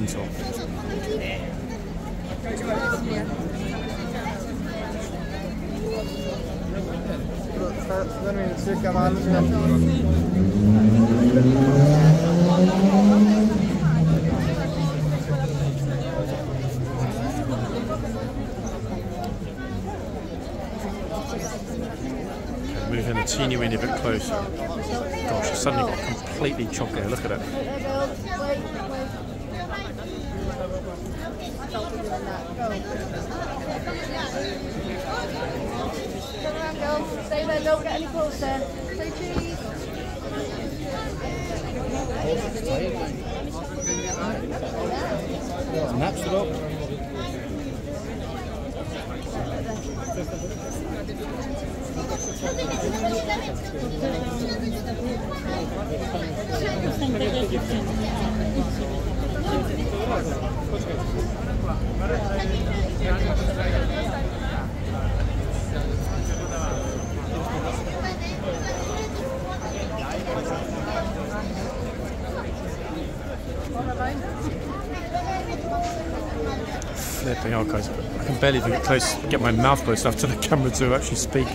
mental. Moving a teeny weeny bit closer. Gosh, it's suddenly got completely chocolate. Look at it. Stay there, don't get any closer. Flipping hell, guys. I can barely even get close, get my mouth close enough to the camera to actually speak.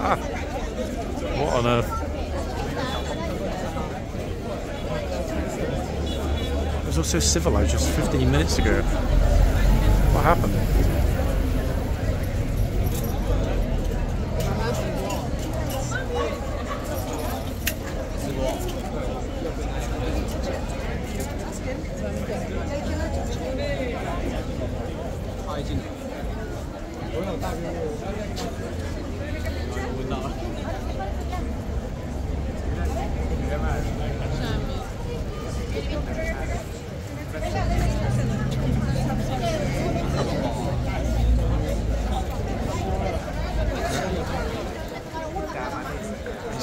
ah, what on earth? It was also civilized just 15 minutes ago. What happened?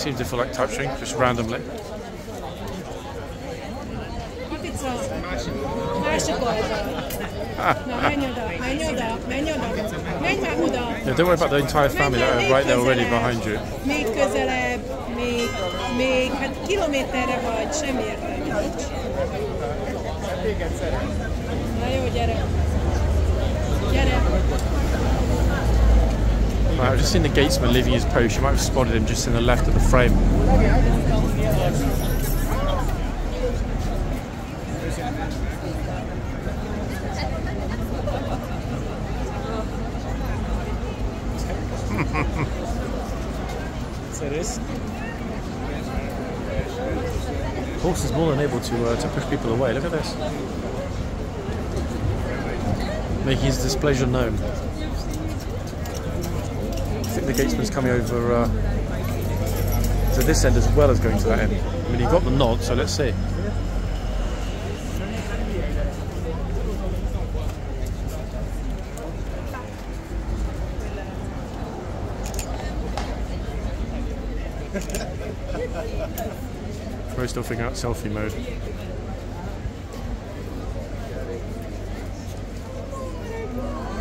He seemed to feel like touching, just randomly. Yeah, don't worry about the entire family that are right there already behind you. Még közelebb, még, még, hát kilométerre vagy, semmi értelme. Na jó, gyere. Gyere. I've just seen the gatesman leaving his post. You might have spotted him just in the left of the frame. So this. Horse is more than able to uh, to push people away. Look at this, making his displeasure known. I think the gatesman's coming over uh, to this end as well as going to that end. I mean, he got the nod, so let's see. We're still figuring out selfie mode.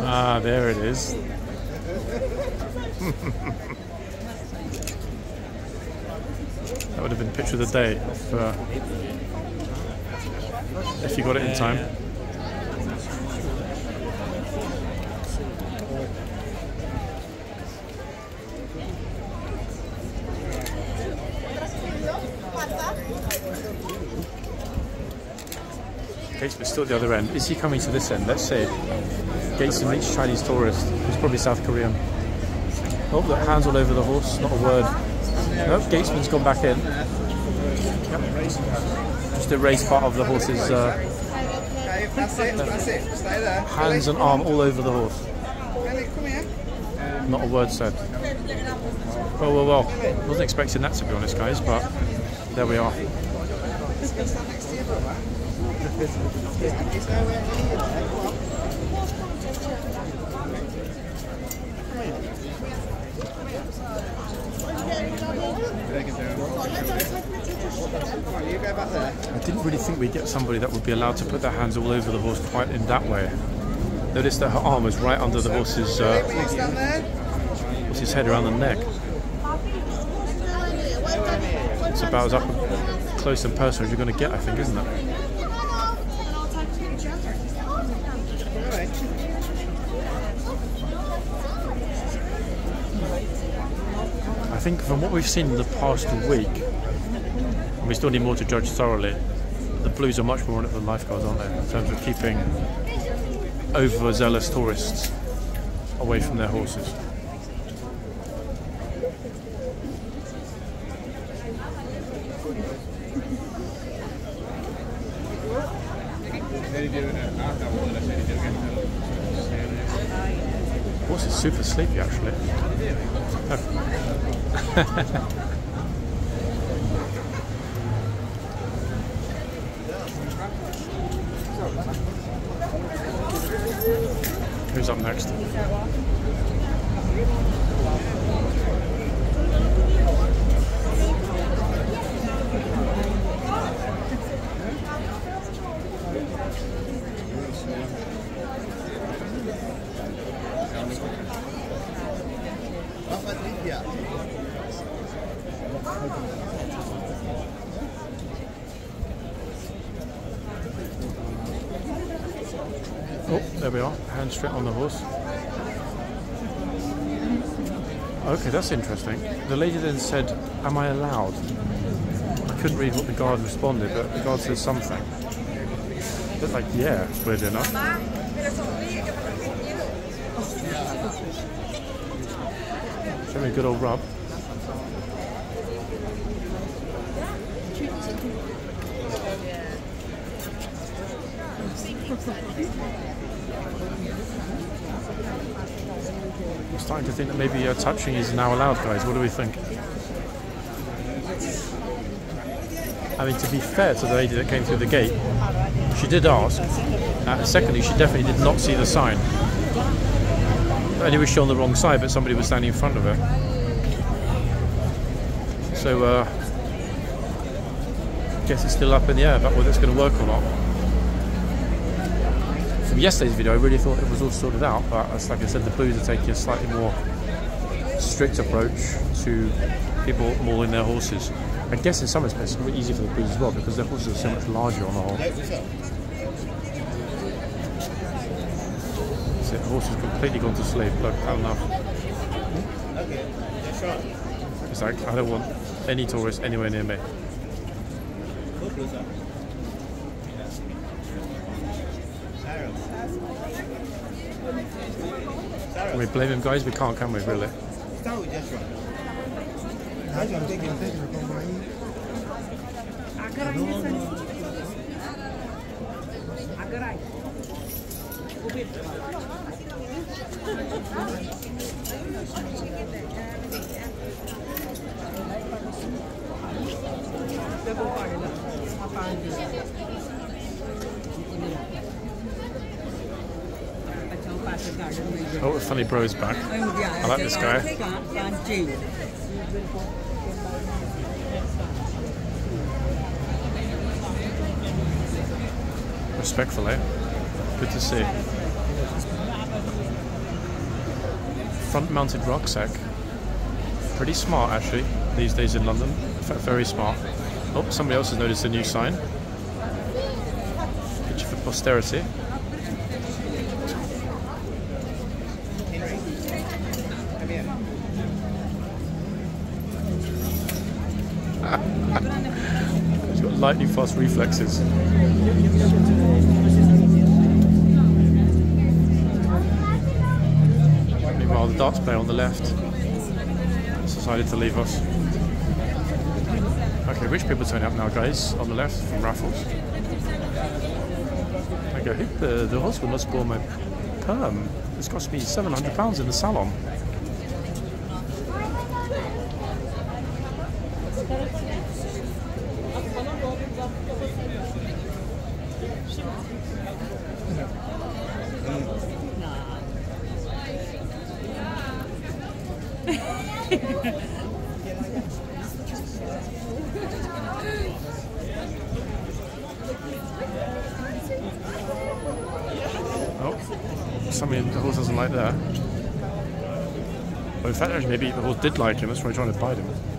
Ah, there it is. That would have been picture of the day if, uh, if you got it in time. Gatesman's still at the other end. Is he coming to this end? Let's see. Gatesman meets Chinese tourist. He's probably South Korean. Oh, look, hands all over the horse. Not a word. Nope, Gatesman's gone back in. Just the race part of the horse's uh, hands and arm all over the horse. Not a word said. Well, well, well. Wasn't expecting that to be honest, guys, but there we are. Stand next to your brother. He's nowhere near you there. Come on. Come on, you go back there. I didn't really think we'd get somebody that would be allowed to put their hands all over the horse quite in that way. Notice that her arm was right under the horse's, uh, horse's head around the neck. It's about as up close and personal as you're going to get, I think, isn't it? I think from what we've seen in the past week, and we still need more to judge thoroughly, the Blues are much more on it than lifeguards, aren't they? In terms of keeping overzealous tourists away from their horses. Horse is super sleepy actually. Who's up next? Apa trivia? Oh, there Straight on the horse. Okay, that's interesting. The lady then said, Am I allowed? I couldn't read what the guard responded, but the guard says something. But like, yeah, weirdly enough. Show me a good old rub. I'm starting to think that maybe uh, touching is now allowed, guys. What do we think? I mean, to be fair to the lady that came through the gate, she did ask. Uh, secondly, she definitely did not see the sign. Only was she on the wrong side, but somebody was standing in front of her. So, uh, guess it's still up in the air about whether it's going to work or not. From yesterday's video, I really thought it was all sorted out, but as like I said, the Blues are taking a slightly more strict approach to people mauling their horses. I guess in some respects it's easier for the Blues as well because their horses are so much larger on the whole. The horse has completely gone to sleep. Look. Okay, that's right. It's like, I don't want any tourists anywhere near me. Go closer. Sarah. Can we blame him, guys? We can't, can we, really? Oh, Funny Bro's back. I like this guy. Respectfully. Eh? Good to see. Front mounted rucksack. Pretty smart, actually, these days in London. In fact, very smart. Oh, somebody else has noticed a new sign. Picture for posterity. Come here. He's got lightning fast reflexes. Meanwhile, the darts player on the left has decided to leave us. Okay, rich people turn up now, guys, on the left from Raffles. I go, "Hey, uh, the, the husband must bought my perm. It's cost me £700 in the salon. Oh, somebody the horse doesn't like that. Well, in fact, actually, maybe the horse did like him. That's why I tried to bite him.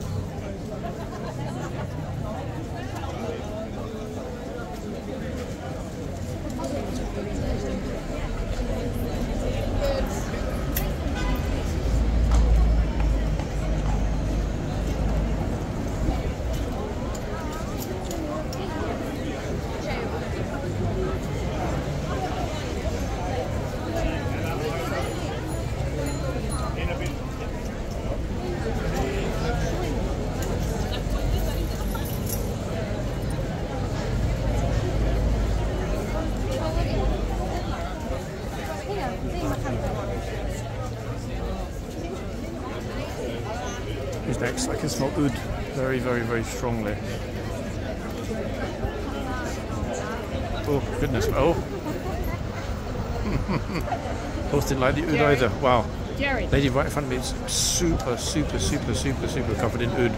Who's next? I can smell oud very, very, very strongly. Oh, goodness. Oh. Both didn't like the oud either. Wow. Jerry. Lady right in front of me is super, super, super, super, super covered in oud.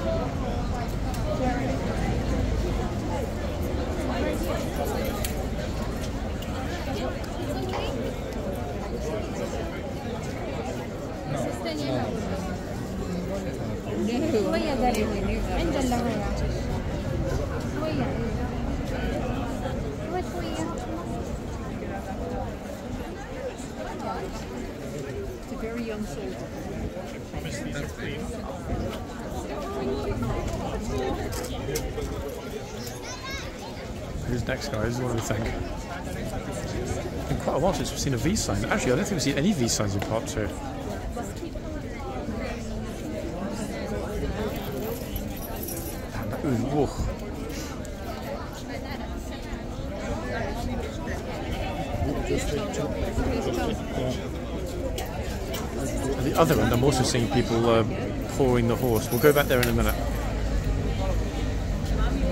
Who's next, guys? What do we think? Been quite a while since we've seen a V sign. Actually, I don't think we've seen any V signs in part two. Damn, that oud, whoa. At the other end, I'm also seeing people uh, pouring the horse. We'll go back there in a minute.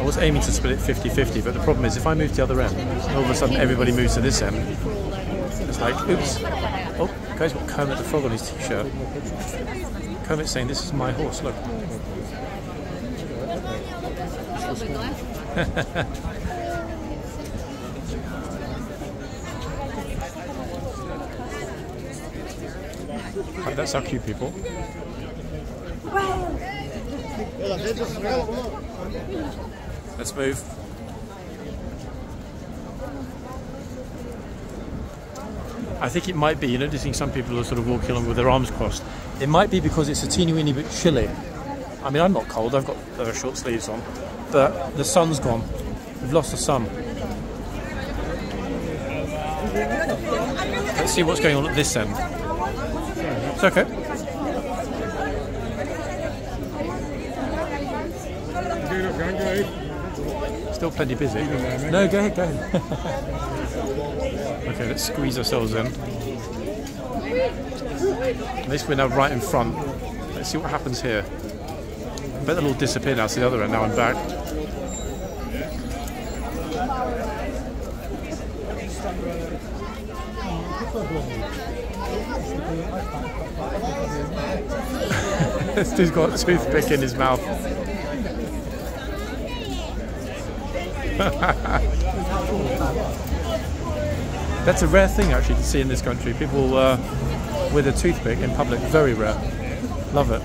I was aiming to split it 50-50, but the problem is if I move to the other end, all of a sudden everybody moves to this end. It's like, oops. Oh, guy's got Kermit the Frog on his t-shirt. Kermit's saying, this is my horse, look. That's our cue people. Let's move. I think it might be, you seeing some people are sort of walking along with their arms crossed. It might be because it's a teeny weeny bit chilly. I mean, I'm not cold, I've got uh, short sleeves on, but the sun's gone. We've lost the sun. Let's see what's going on at this end. It's okay. Still plenty busy. No, go ahead, go ahead. okay, let's squeeze ourselves in. At least we're now right in front. Let's see what happens here. I bet they'll all disappear now to the other end. Now I'm back. Dude's got a toothpick in his mouth. That's a rare thing actually to see in this country. People uh, with a toothpick in public, very rare. Love it.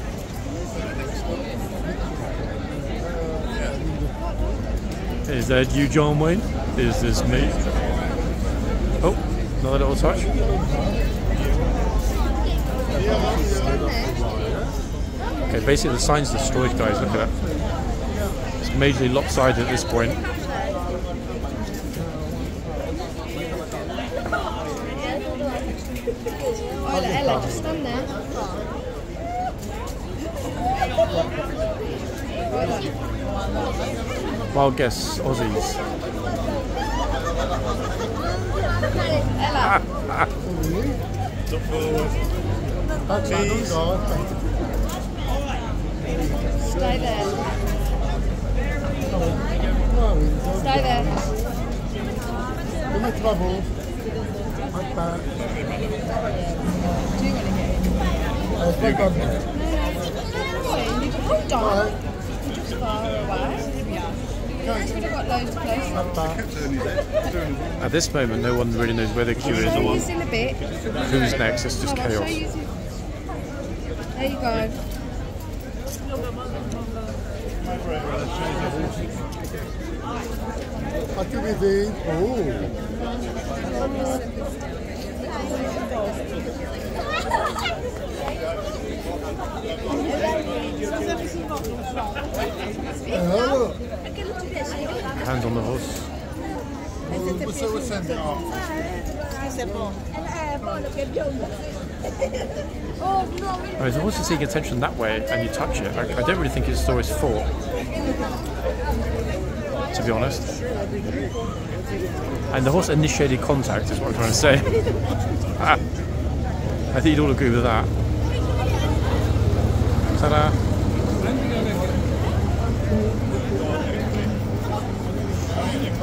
Is that you, John Wayne? Is this me? Oh, another little touch. Okay, basically the sign's destroyed, guys. Look at that. It's majorly lopsided at this point. Ella, Ella, just stand there. Wild guess, Aussies. Ella, stay there. Stay there. Any trouble? Like that. Do you want to get in? Uh, back on. Hold on. You're just far away. Guys would have got loads of places. Like that. At this moment, no one really knows where the queue is or you in a bit. who's next. It's just Come on, I'll show chaos. There you go. I could be the. Oh. Hello. Hands on the horse. If the horse is seeking attention that way and you touch it, I, I don't really think it's story is fought. To be honest. And the horse initiated contact, is what I'm trying to say. Ah. I think you'd all agree with that. Ta-da!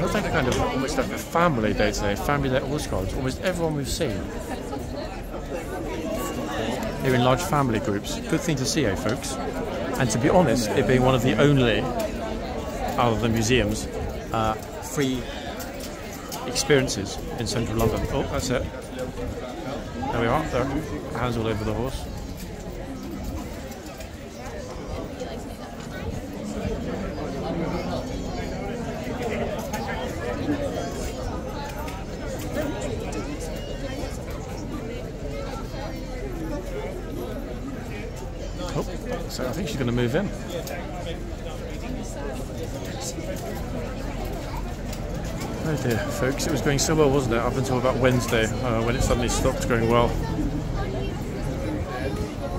Looks like a kind of almost like a family day today, family day Horse Guards. Almost everyone we've seen. They're in large family groups. Good thing to see, eh, folks? And to be honest, it being one of the only, other than museums, uh, free experiences in central London. Oh, that's it. There we are. There. Hands all over the horse. Oh, so I think she's going to move in. Oh dear, folks, it was going so well, wasn't it? Up until about Wednesday, uh, when it suddenly stopped going well.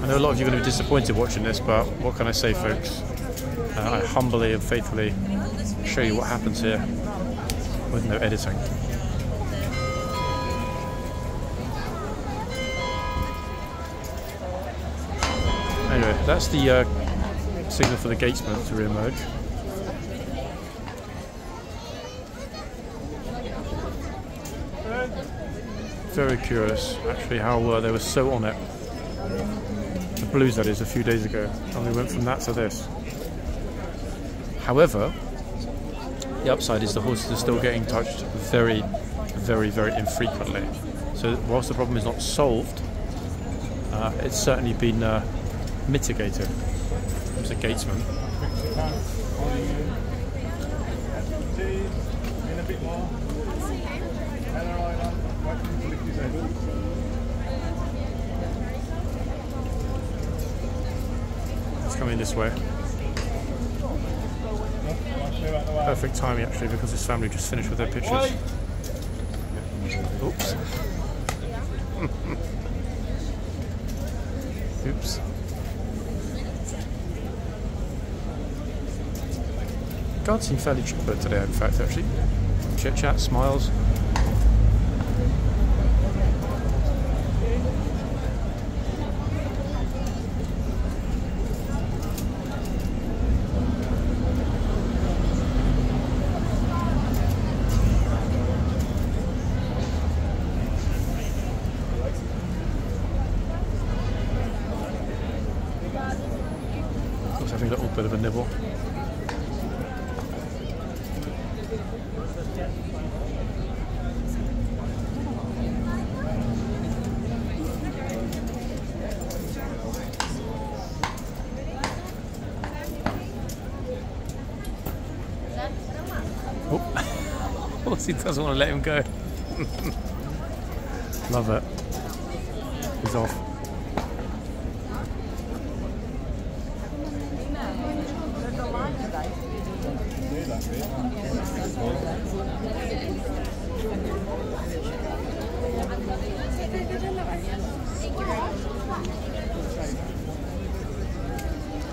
I know a lot of you are going to be disappointed watching this, but what can I say, folks? Uh, I humbly and faithfully show you what happens here with no editing. Anyway, that's the uh, signal for the gatesman to re-emerge. Very curious, actually, how uh, they were so on it. The Blues, that is, a few days ago, and we went from that to this. However, the upside is the horses are still getting touched very, very, very infrequently. So, whilst the problem is not solved, uh, it's certainly been uh, mitigated. There's a gatesman. It's coming this way. Perfect timing, actually, because his family just finished with their pictures. Oops. Oops. Guard seemed fairly chipper today, in fact, actually. Chit chat, smiles. Course he doesn't want to let him go. Love it. He's off.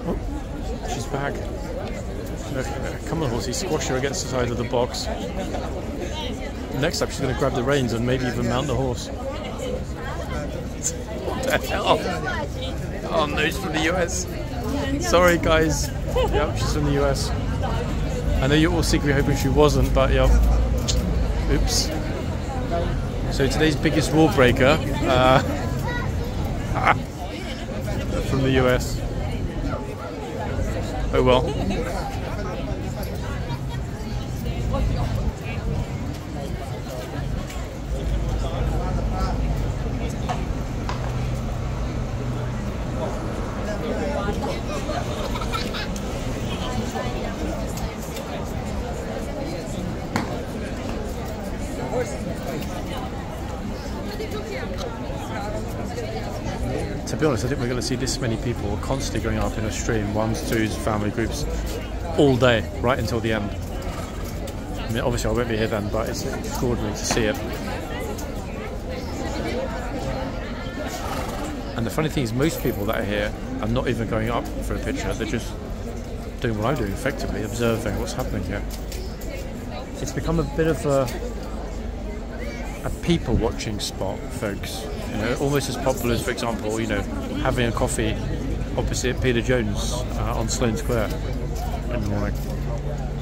Oh, she's back. Come on, horsey, squash her against the side of the box. Next up, she's going to grab the reins and maybe even mount the horse. Oh no, she's from the US. Sorry, guys. Yep, she's from the US. I know you're all secretly hoping she wasn't, but yep. Oops. So today's biggest wall breaker uh, from the US. Oh well. To be honest, I think we're going to see this many people constantly going up in a stream, ones, twos, family groups, all day, right until the end. I mean, obviously I won't be here then, but it's extraordinary to see it. And the funny thing is, most people that are here are not even going up for a picture. They're just doing what I'm doing, effectively observing what's happening here. It's become a bit of a a people watching spot, folks. You know, almost as popular as, for example, you know, having a coffee opposite Peter Jones uh, on Sloane Square in the morning.